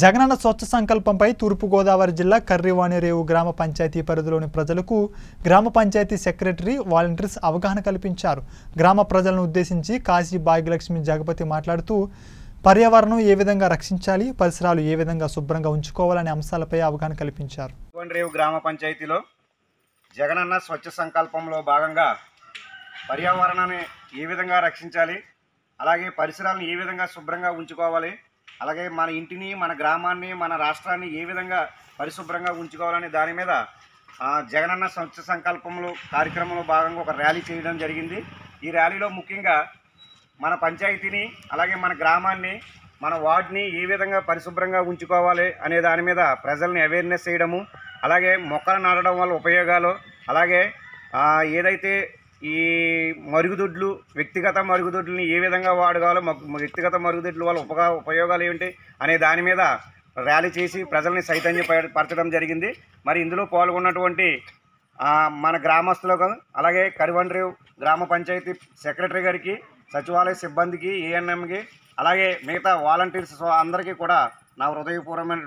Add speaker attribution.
Speaker 1: జగనన్న స్వచ్ఛ సంకల్పంపై తూర్పుగోదావరి జిల్లా కర్రివాణిరేవు గ్రామ పంచాయతీ పరిధిలోని ప్రజలకు గ్రామ పంచాయతీ సెక్రటరీ వాలంటీర్స్ అవగాహన కల్పించారు. గ్రామ ప్రజలను ఉద్దేశించి కాశీ భాగ్యలక్ష్మి జగపతి మాట్లాడుతూ పర్యావరణం ఏ విధంగా రక్షించాలి పరిసరాలు ఏ విధంగా శుభ్రంగా ఉంచుకోవాలనే అంశాలపై అవగాహన కల్పించారు.
Speaker 2: రేవు గ్రామ పంచాయతీలో జగనన్న స్వచ్ఛ సంకల్పంలో భాగంగా పర్యావరణాన్ని ఏ విధంగా రక్షించాలి అలాగే పరిసరాలను ఏ విధంగా శుభ్రంగా ఉంచుకోవాలి అలాగే మన ఇంటిని మన గ్రామాన్ని మన రాష్ట్రాన్ని ఏ విధంగా పరిశుభ్రంగా ఉంచుకోవాలనే దాని మీద జగనన్న స్వచ్ఛ సంకల్పంలో కార్యక్రమంలో భాగంగా ఒక ర్యాలీ చేయడం జరిగింది. ఈ ర్యాలీలో ముఖ్యంగా మన పంచాయతీని అలాగే మన గ్రామాన్ని మన వార్డ్ని ఏ విధంగా పరిశుభ్రంగా ఉంచుకోవాలి అనే దాని మీద ప్రజల్ని అవేర్నెస్ చేయడము అలాగే మొక్కలు నాటడం వల్ల ఉపయోగాలు అలాగే ఏదైతే ఈ మరుగుదొడ్లు వ్యక్తిగత మరుగుదొడ్లని ఏ విధంగా వాడుకోవాలో వ్యక్తిగత మరుగుదొడ్ల వల్ల ఉపగా ఉపయోగాలు ఏమిటి అనే దాని మీద ర్యాలీ చేసి ప్రజల్ని చైతన్యపరచడం జరిగింది. మరి ఇందులో పాల్గొన్నటువంటి మన గ్రామస్తులకు అలాగే కరివండ్రి గ్రామ పంచాయతీ సెక్రటరీ గారికి సచివాలయ సిబ్బందికి ఏఎన్ఎంకి అలాగే మిగతా వాలంటీర్స్ అందరికీ కూడా నా హృదయపూర్వమైన